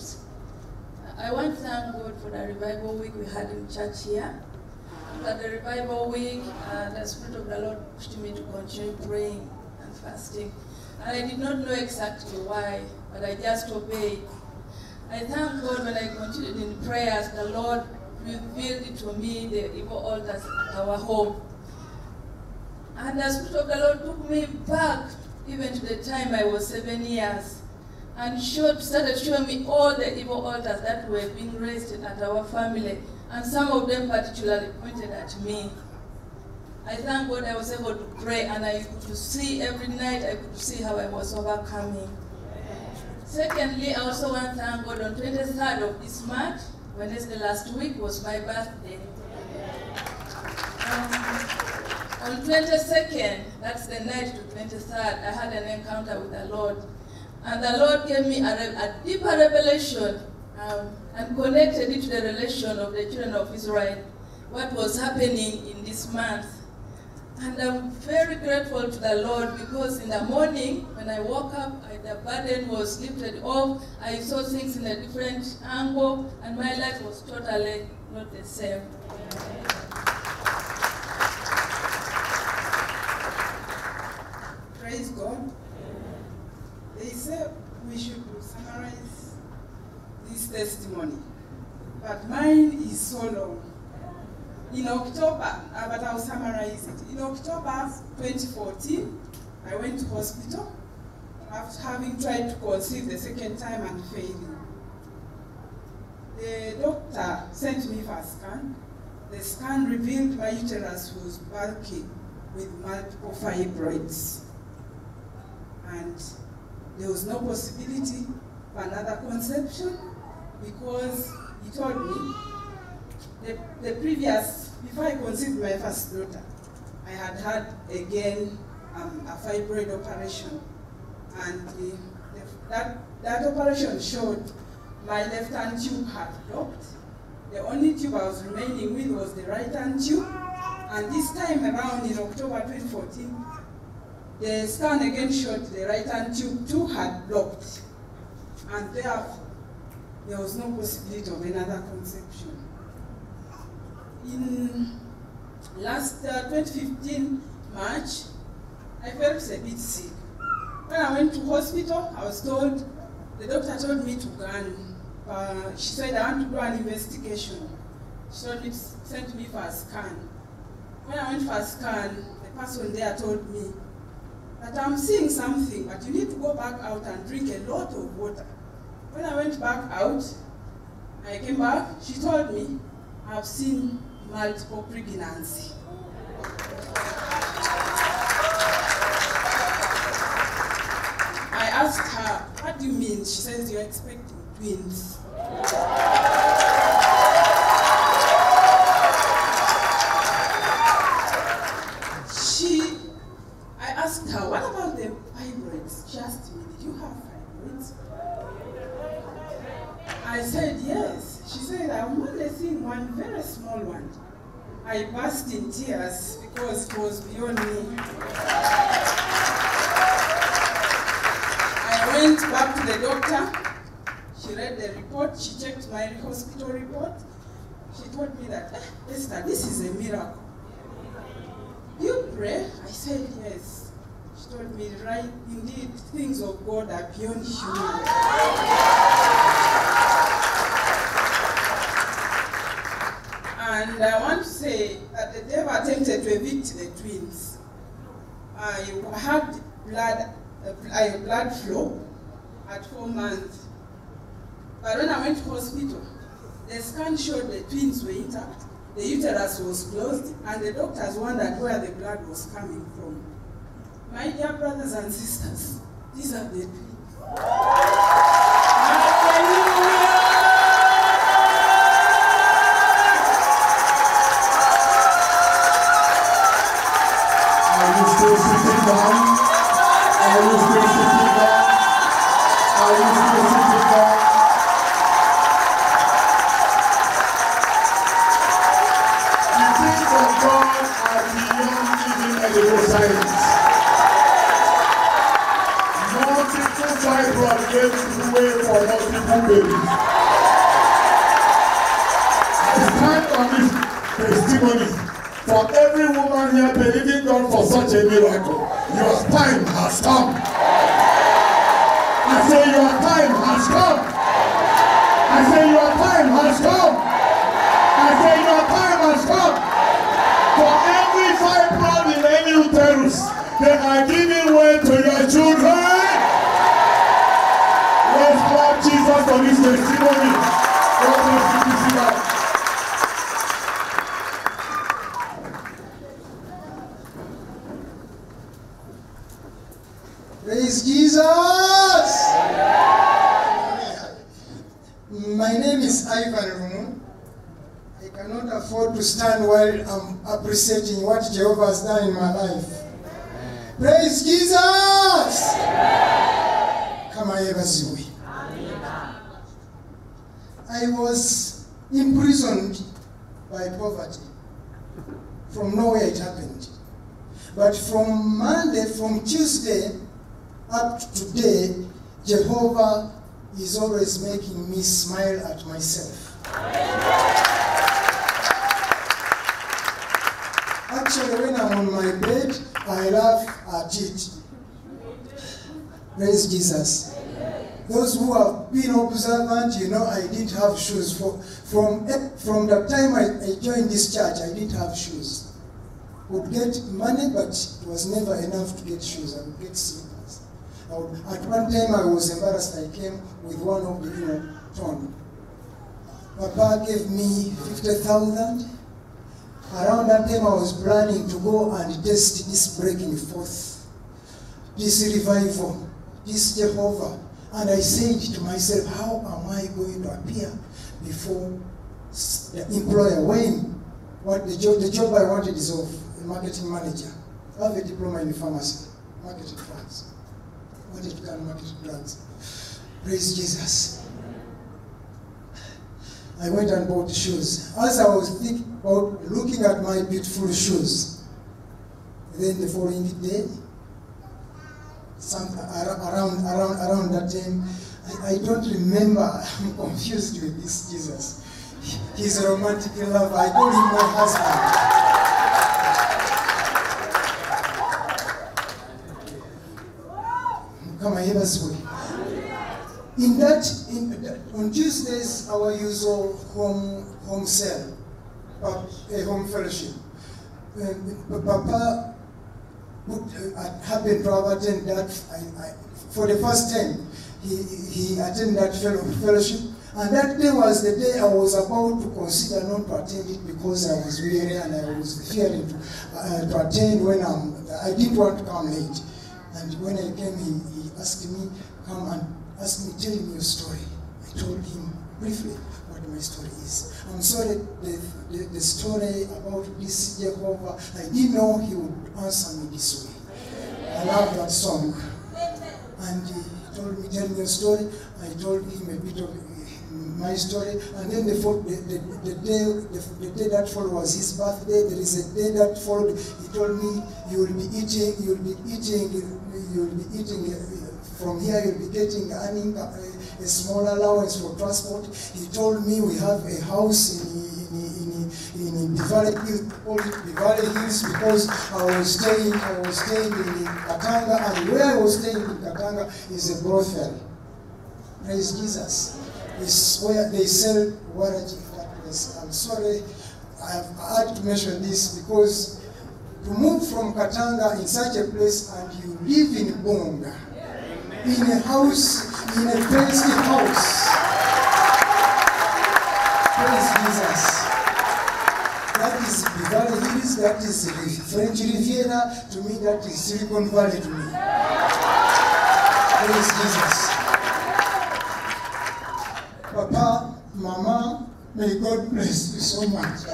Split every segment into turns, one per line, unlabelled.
names. I want to thank God for the revival week we had in church here. After the revival week, uh, the Spirit of the Lord pushed me to continue praying and fasting. And I did not know exactly why, but I just obeyed. I thank God when I continued in prayers, the Lord revealed to me the evil altars at our home. And the Spirit of the Lord took me back even to the time I was seven years and showed, started showing me all the evil altars that were being raised at our family. And some of them particularly pointed at me. I thank God I was able to pray and I could see every night, I could see how I was overcoming. Secondly, I also want to thank God on 23rd of this month, Wednesday last week was my birthday. Um, on 22nd, that's the night to 23rd, I had an encounter with the Lord. And the Lord gave me a, a deeper revelation um, and connected it to the relation of the children of Israel, what was happening in this month. And I'm very grateful to the Lord because in the morning, when I woke up, I, the burden was lifted off. I saw things in a different angle, and my life was totally not the same.
Praise God. They say we should summarize this testimony, but mine is so long. In October, uh, but I'll summarize it. In October 2014, I went to hospital after having tried to conceive the second time and failing. The doctor sent me for a scan. The scan revealed my uterus was bulky with multiple fibroids. And there was no possibility for another conception because he told me the, the previous, before I conceived my first daughter, I had had again um, a fibroid operation. And that, that operation showed my left hand tube had blocked. The only tube I was remaining with was the right hand tube. And this time around in October 2014, the scan again showed the right hand tube too had blocked. And therefore, there was no possibility of another conception. In last uh, 2015 March, I felt a bit sick. When I went to hospital, I was told, the doctor told me to go and, uh, she said I want to do an investigation. She told me to send me for a scan. When I went for a scan, the person there told me that I'm seeing something, but you need to go back out and drink a lot of water. When I went back out, I came back, she told me, I've seen multiple pregnancy. I asked her, what do you mean? She says, you're expecting twins. She, I asked her, what about the fibroids? She asked me, did you have fibroids? I said, yes. She said, I'm only seeing one very small one. I burst in tears because it was beyond me. I went back to the doctor. She read the report. She checked my hospital report. She told me that, eh, Esther, this is a miracle. You pray? I said, yes. She told me, right, indeed, things of God are beyond human. And I want to say that the devil attempted to evict the twins. I had blood, uh, blood flow at four months. But when I went to hospital, the scan showed the twins were intact, the uterus was closed, and the doctors wondered where the blood was coming from. My dear brothers and sisters, these are the twins.
Testimony for every woman here believing God for such a miracle. Your time has come. I say your time has come. I say your time has come. I say your time has come. For every fibroid in any uterus, they are giving way to your children. Let's clap Jesus for this testimony.
I cannot afford to stand while I'm appreciating what Jehovah has done in my life. Praise Jesus! Kama yebaziwe. I was imprisoned by poverty. From nowhere it happened. But from Monday, from Tuesday up to today, Jehovah is always making me smile at myself. Actually, when I'm on my bed, I laugh at it. Praise Jesus. Those who have been observant, you know, I didn't have shoes. For, from, from the time I, I joined this church, I didn't have shoes. Would get money, but it was never enough to get shoes. I would get slippers. Would, at one time, I was embarrassed. I came with one of the, you know, ton. Papa gave me 50,000. Around that time, I was planning to go and test this breaking forth, this revival, this Jehovah. And I said to myself, how am I going to appear before the employer when what the job, the job I wanted is of a marketing manager. I have a diploma in pharmacy, marketing drugs. Wanted to become marketing drugs. Praise Jesus. I went and bought shoes. As I was thinking about looking at my beautiful shoes, then the following day, some around around around that time, I, I don't remember. I'm confused with this Jesus. He's a romantic lover. I call him my husband. Kama yebazwe. In that, in, on Tuesdays, our usual home home cell, a home fellowship. Um, Papa would have attended that I, I, for the first time. He, he attended that fellowship, and that day was the day I was about to consider not to attend it because I was weary and I was fearing to, uh, to attend when I'm, I didn't want to come late. And when I came, he, he asked me, come and ask me, tell me your story. Told him briefly what my story is. I'm sorry, the, the, the story about this Jehovah, I didn't know he would answer me this way. I love that song. And he told me, tell me your story. I told him a bit of uh, my story. And then the, the, the, the, day, the, the day that followed was his birthday. There is a day that followed. He told me, you will be eating, you will be eating, you will be eating. uh, From here, you'll be getting earning a, a small allowance for transport. He told me we have a house in, in, in, in Hills, called it Bivale Hills because I was staying, I was staying in Katanga, and where I was staying in Katanga is a brothel. Praise Jesus. It's where they sell warranty place. I'm sorry, I have had to mention this because to move from Katanga in such a place and you live in Bonga, in a house, in a fancy house. Praise Jesus. That is Bivale Hills, that is French Riviera, to me that is Silicon Valley to me. Praise Jesus. Papa, Mama, may God bless you so much.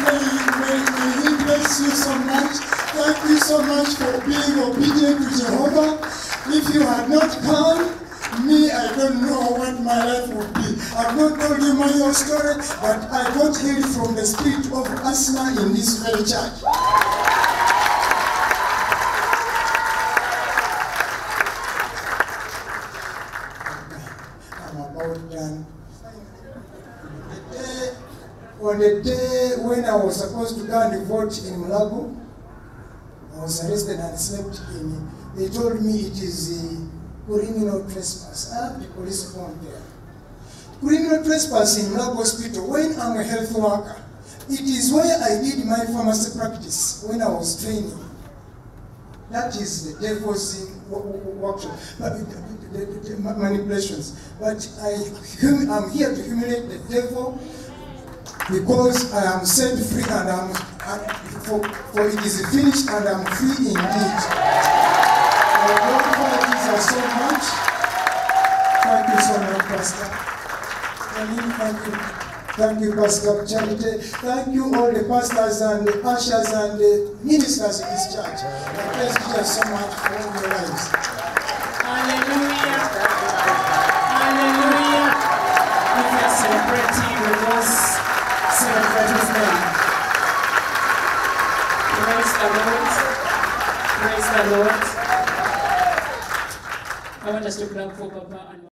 May, may, may He bless you so much. Thank you so much for being obedient to Jehovah. If you had not come, me, I don't know what my life would be. I've not told you my own story, but I got healed from the spirit of asthma in this very church. I'm about done. The day, on the day when I was supposed to go and vote in Mulago, was arrested and slept in. They told me it is a criminal trespass. Have the police phone there. Criminal trespass in Mulago Hospital when I'm a health worker. It is where I did my pharmacy practice when I was training. That is the devil's wo- wo- workshop, the manipulations. But I, I'm here to humiliate the devil because I am set free and I'm, and for, for it is finished and I'm free indeed. I glorify Jesus so much. Thank you so much, Pastor. Thank you. Thank you, Pastor Charity. Thank you, all the pastors and the ushers and the ministers in this church. I praise Jesus so much for all your lives.
Lord. I want us to clap for Papa and